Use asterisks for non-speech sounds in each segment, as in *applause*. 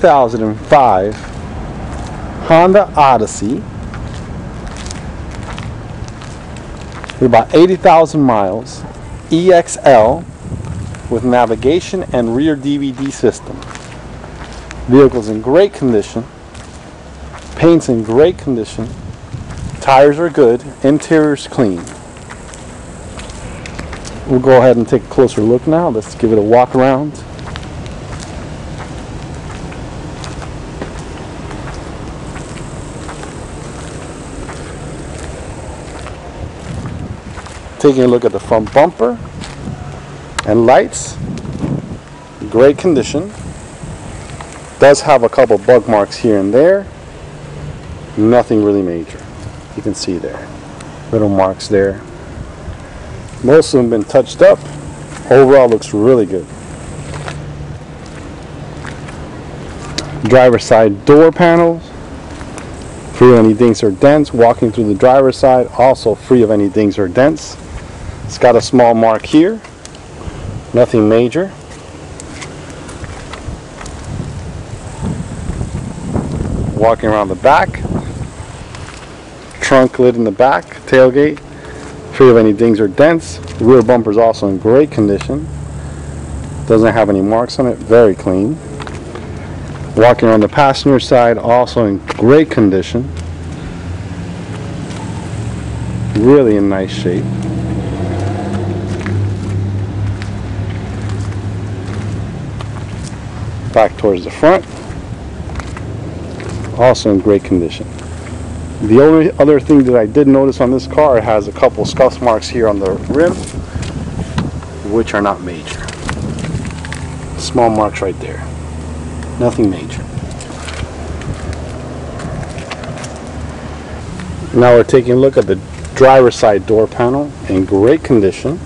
2005 Honda Odyssey. With about 80,000 miles. EXL with navigation and rear DVD system. Vehicle's in great condition. Paint's in great condition. Tires are good. Interior's clean. We'll go ahead and take a closer look now. Let's give it a walk around. Taking a look at the front bumper and lights. Great condition. Does have a couple bug marks here and there. Nothing really major. You can see there. Little marks there. Most of them been touched up. Overall looks really good. Driver side door panels. Free of any dings or dents. Walking through the driver's side also free of any dings or dents. It's got a small mark here. Nothing major. Walking around the back. Trunk lid in the back. Tailgate free of any dings or dents. Rear bumper is also in great condition. Doesn't have any marks on it. Very clean. Walking on the passenger side, also in great condition. Really in nice shape. Back towards the front. Also in great condition. The only other thing that I did notice on this car it has a couple scuff marks here on the rim, which are not major. Small marks right there. Nothing major. Now we're taking a look at the driver's side door panel in great condition.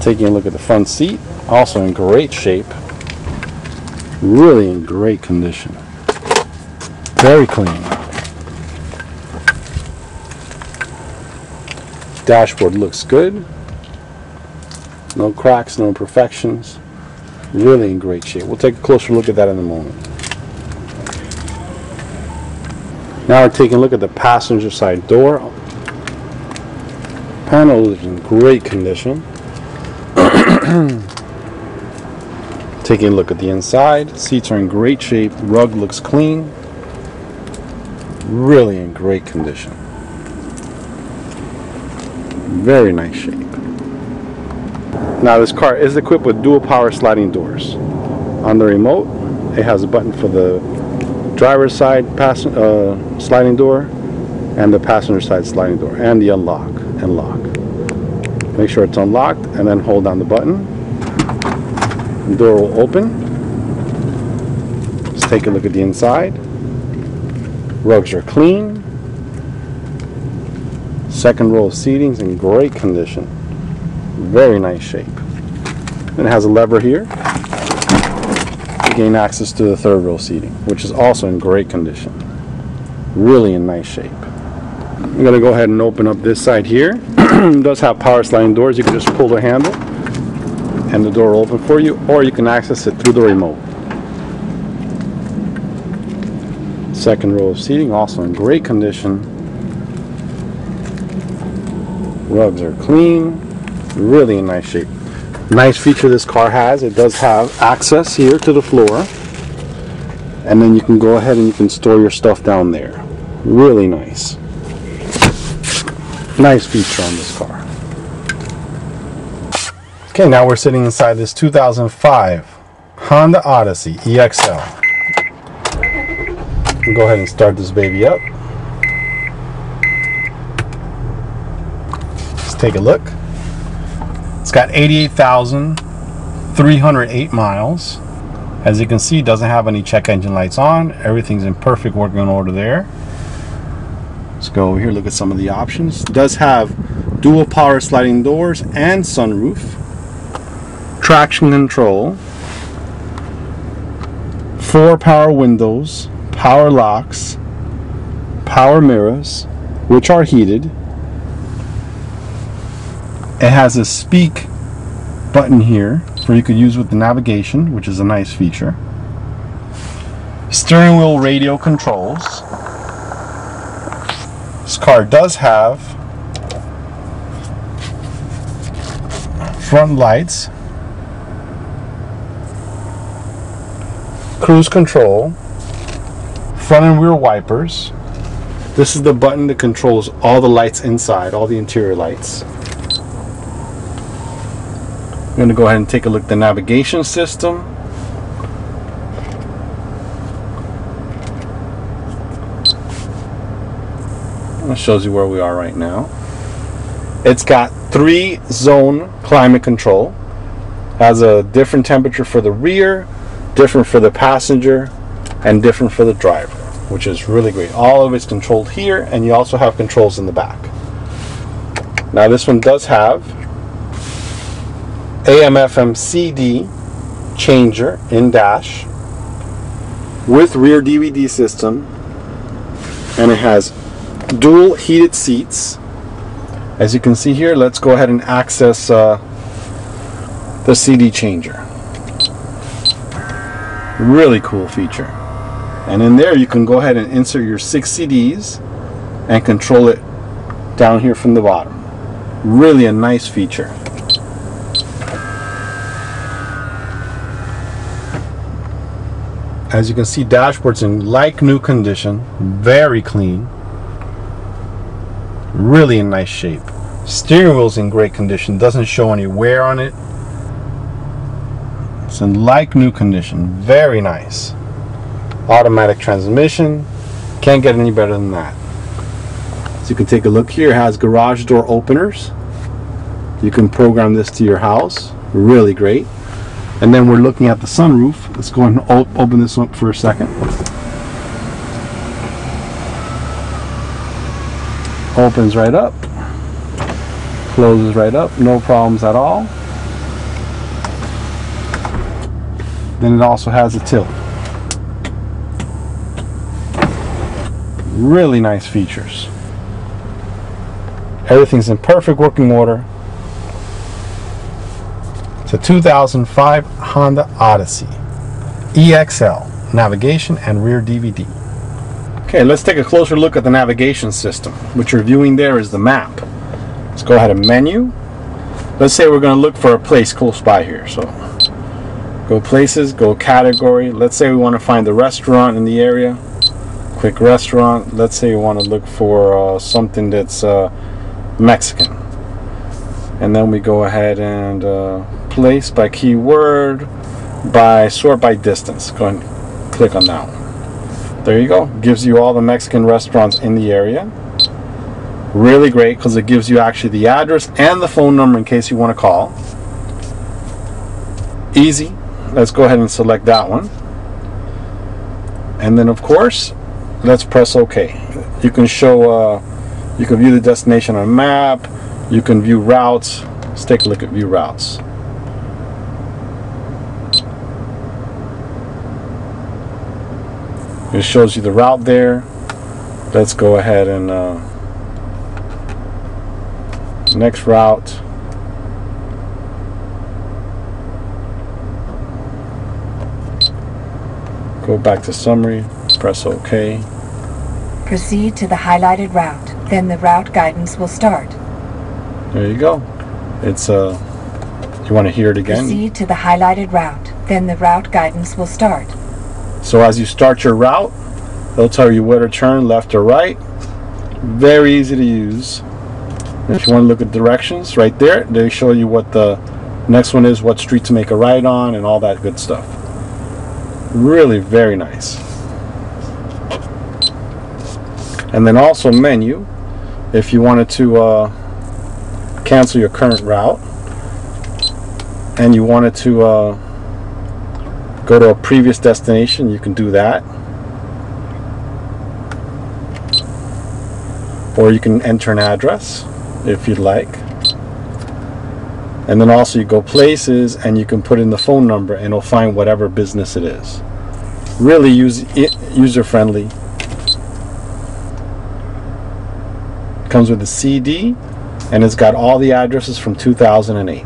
Taking a look at the front seat, also in great shape. Really in great condition. Very clean. Dashboard looks good. No cracks, no imperfections. Really in great shape. We'll take a closer look at that in a moment. Now we're taking a look at the passenger side door. Panel is in great condition. *clears throat* taking a look at the inside. Seats are in great shape. Rug looks clean really in great condition. Very nice shape. Now this car is equipped with dual power sliding doors. On the remote, it has a button for the driver's side pass uh, sliding door and the passenger side sliding door and the unlock and lock. Make sure it's unlocked and then hold down the button. Door will open. Let's take a look at the inside. Rugs are clean. Second row of seating's in great condition. Very nice shape. And it has a lever here to gain access to the third row seating, which is also in great condition. Really in nice shape. I'm going to go ahead and open up this side here. *clears throat* does have power sliding doors. You can just pull the handle and the door open for you, or you can access it through the remote. Second row of seating also in great condition. Rugs are clean, really in nice shape. Nice feature this car has, it does have access here to the floor. And then you can go ahead and you can store your stuff down there. Really nice. Nice feature on this car. Okay, now we're sitting inside this 2005 Honda Odyssey EXL go ahead and start this baby up. Let's take a look. It's got 88,308 miles. As you can see, it doesn't have any check engine lights on. Everything's in perfect working order there. Let's go over here, look at some of the options. It does have dual power sliding doors and sunroof. Traction control. Four power windows power locks, power mirrors, which are heated. It has a speak button here. where you could use with the navigation, which is a nice feature. Steering wheel radio controls. This car does have front lights, cruise control, front and rear wipers. This is the button that controls all the lights inside, all the interior lights. I'm going to go ahead and take a look at the navigation system. It shows you where we are right now. It's got three zone climate control. Has a different temperature for the rear, different for the passenger, and different for the driver, which is really great. All of it's controlled here, and you also have controls in the back. Now this one does have AM FM CD changer in dash with rear DVD system and it has dual heated seats as you can see here let's go ahead and access uh, the CD changer really cool feature and in there you can go ahead and insert your six CDs and control it down here from the bottom really a nice feature As you can see, dashboard's in like new condition, very clean, really in nice shape. Steering wheel's in great condition, doesn't show any wear on it. It's in like new condition, very nice. Automatic transmission, can't get any better than that. So you can take a look here, it has garage door openers. You can program this to your house, really great. And then we're looking at the sunroof. Let's go and open this up for a second. Opens right up. Closes right up. No problems at all. Then it also has a tilt. Really nice features. Everything's in perfect working order. It's a 2005 Honda Odyssey EXL navigation and rear DVD. Okay, let's take a closer look at the navigation system. What you're viewing there is the map. Let's go ahead and menu. Let's say we're going to look for a place close by here. So go places, go category. Let's say we want to find the restaurant in the area. Quick restaurant. Let's say we want to look for uh, something that's uh, Mexican. And then we go ahead and uh, place by keyword by sort by distance. Go and click on that one. There you go. Gives you all the Mexican restaurants in the area. Really great because it gives you actually the address and the phone number in case you want to call. Easy. Let's go ahead and select that one. And then of course, let's press OK. You can show, uh, you can view the destination on a map. You can view routes. Let's take a look at view routes. It shows you the route there. Let's go ahead and uh, next route. Go back to summary, press OK. Proceed to the highlighted route, then the route guidance will start. There you go. It's uh you want to hear it again? Proceed to the highlighted route, then the route guidance will start. So as you start your route, they'll tell you where to turn, left or right. Very easy to use. If you want to look at directions, right there, they show you what the next one is, what street to make a right on, and all that good stuff. Really very nice. And then also menu, if you wanted to uh, cancel your current route, and you wanted to uh, go to a previous destination, you can do that. Or you can enter an address if you'd like. And then also you go places and you can put in the phone number and it'll find whatever business it is. Really user friendly. Comes with a CD and it's got all the addresses from 2008.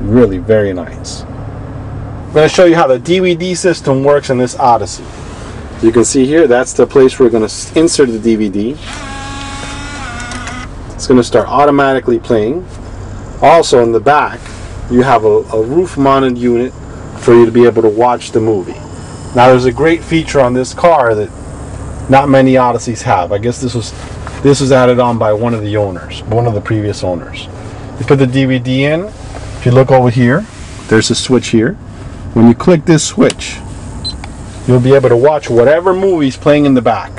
Really very nice. I'm going to show you how the DVD system works in this Odyssey. You can see here, that's the place we're going to insert the DVD. It's going to start automatically playing. Also in the back, you have a, a roof mounted unit for you to be able to watch the movie. Now there's a great feature on this car that not many Odysseys have. I guess this was this was added on by one of the owners, one of the previous owners. You put the DVD in. If you look over here, there's a switch here. When you click this switch, you'll be able to watch whatever movie's playing in the back.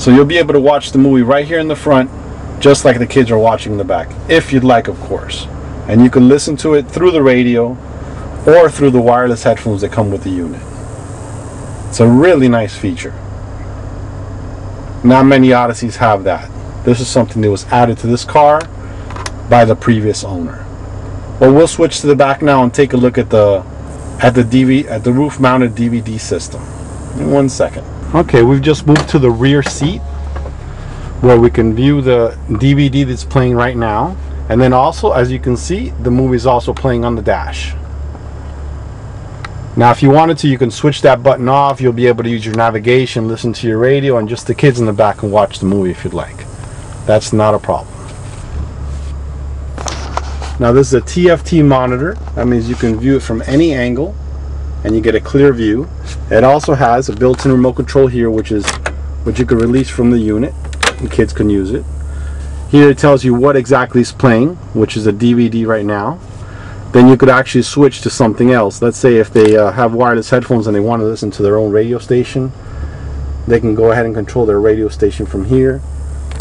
So you'll be able to watch the movie right here in the front, just like the kids are watching in the back, if you'd like, of course. And you can listen to it through the radio or through the wireless headphones that come with the unit. It's a really nice feature. Not many Odysseys have that. This is something that was added to this car by the previous owner. Well, we'll switch to the back now and take a look at the at the DV at the roof mounted DVD system. In one second. Okay, we've just moved to the rear seat where we can view the DVD that's playing right now. And then also, as you can see, the movie is also playing on the dash. Now, if you wanted to, you can switch that button off. You'll be able to use your navigation, listen to your radio, and just the kids in the back can watch the movie if you'd like. That's not a problem. Now, this is a TFT monitor. That means you can view it from any angle and you get a clear view. It also has a built-in remote control here, which is which you can release from the unit kids can use it. Here it tells you what exactly is playing, which is a DVD right now then you could actually switch to something else. Let's say if they uh, have wireless headphones and they want to listen to their own radio station, they can go ahead and control their radio station from here.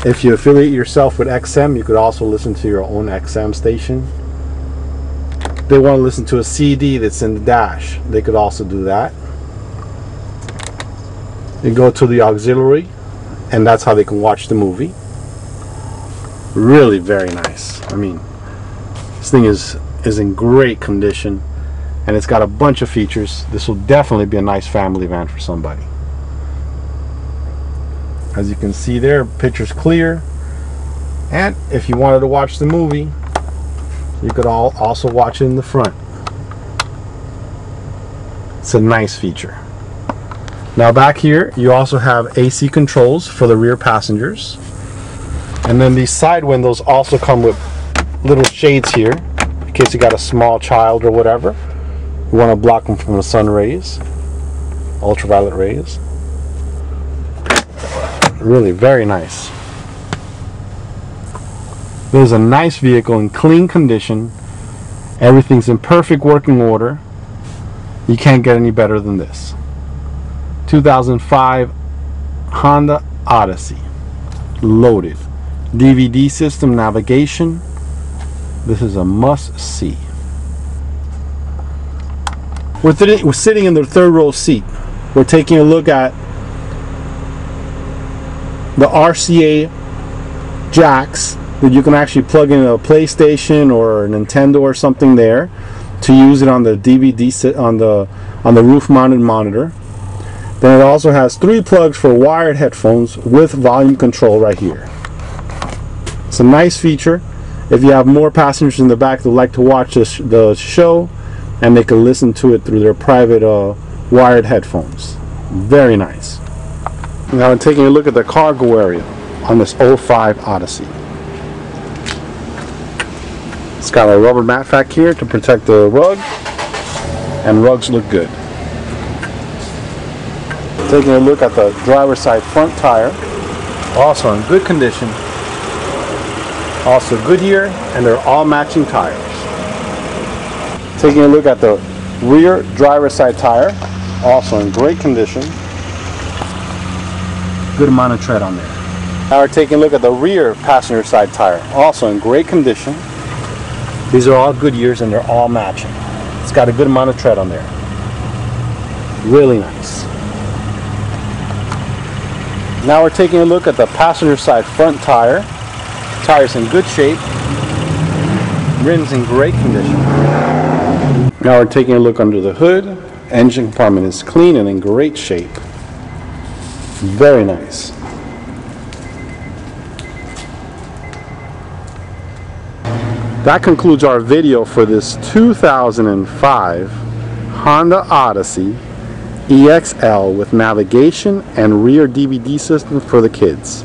If you affiliate yourself with XM, you could also listen to your own XM station. If they want to listen to a CD that's in the dash, they could also do that. You go to the auxiliary, and that's how they can watch the movie. Really very nice. I mean, this thing is is in great condition and it's got a bunch of features. This will definitely be a nice family van for somebody. As you can see there, picture's clear. And if you wanted to watch the movie, you could all also watch it in the front. It's a nice feature. Now back here, you also have AC controls for the rear passengers. And then these side windows also come with little shades here in case you got a small child or whatever. You want to block them from the sun rays, ultraviolet rays. Really very nice. This is a nice vehicle in clean condition. Everything's in perfect working order. You can't get any better than this. 2005 Honda Odyssey. Loaded. DVD system navigation this is a must see. We're, we're sitting in the third row seat. We're taking a look at the RCA jacks that you can actually plug in a PlayStation or a Nintendo or something there to use it on the DVD on the on the roof mounted monitor. Then it also has three plugs for wired headphones with volume control right here. It's a nice feature if you have more passengers in the back that like to watch this, the show and they can listen to it through their private uh, wired headphones. Very nice. Now I'm taking a look at the cargo area on this 05 Odyssey. It's got a rubber mat back here to protect the rug and rugs look good. Taking a look at the driver's side front tire, also in good condition also Goodyear, and they're all matching tires. Taking a look at the rear driver's side tire, also in great condition. Good amount of tread on there. Now we're taking a look at the rear passenger side tire, also in great condition. These are all Goodyears and they're all matching. It's got a good amount of tread on there. Really nice. Now we're taking a look at the passenger side front tire. Tires in good shape. Rims in great condition. Now we're taking a look under the hood. Engine compartment is clean and in great shape. Very nice. That concludes our video for this 2005 Honda Odyssey EXL with navigation and rear DVD system for the kids.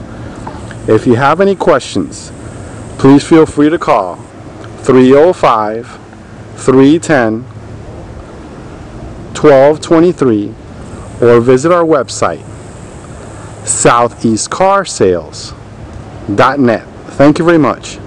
If you have any questions, please feel free to call 305 310 1223 or visit our website southeastcarsales.net. Thank you very much.